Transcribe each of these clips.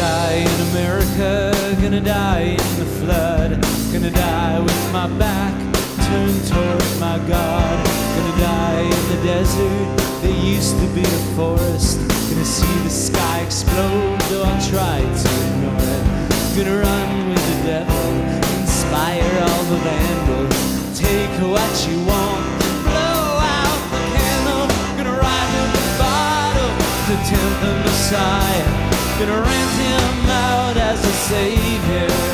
die in America, gonna die in the flood, gonna die with my back turned toward my God, gonna die in the desert that used to be a forest, gonna see the sky explode, though I'll try to ignore it, gonna run with the devil, inspire all the vandals, take what you want, blow out the candle, gonna ride the to tempt the Messiah, gonna rent him out as a savior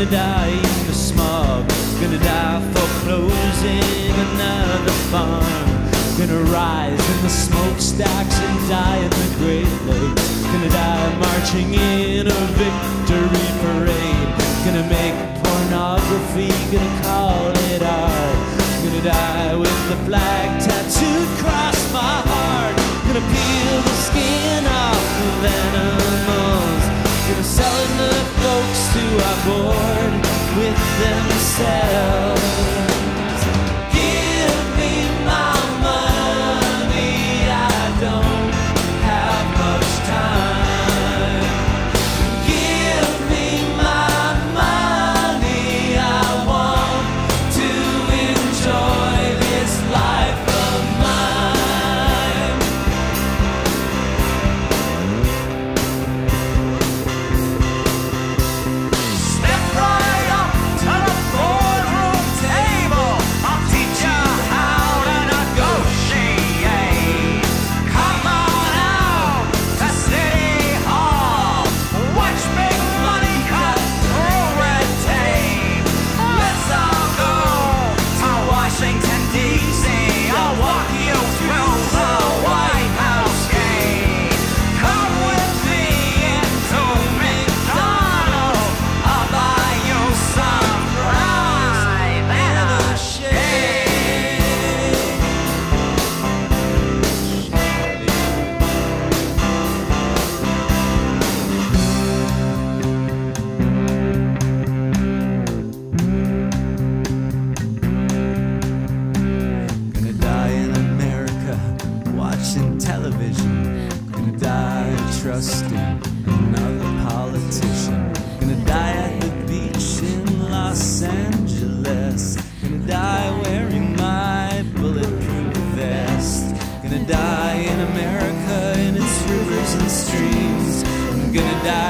gonna die in the smog, gonna die foreclosing another farm. Gonna rise in the smokestacks and die in the Great Lakes. Gonna die marching in a victory parade. Gonna make pornography, gonna call it art. Gonna die with the flag tattooed across my heart. Gonna peel the skin off the animals. Themselves.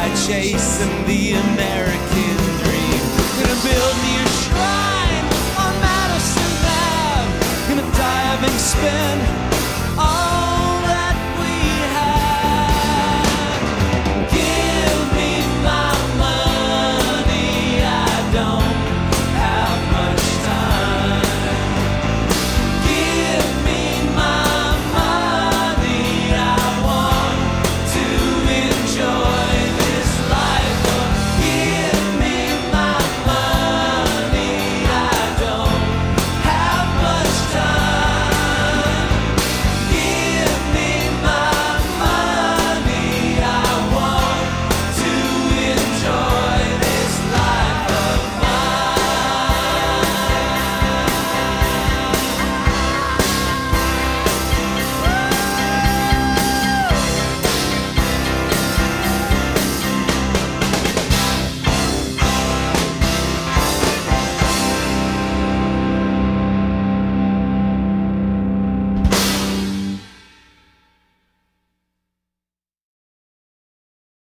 Chasing the American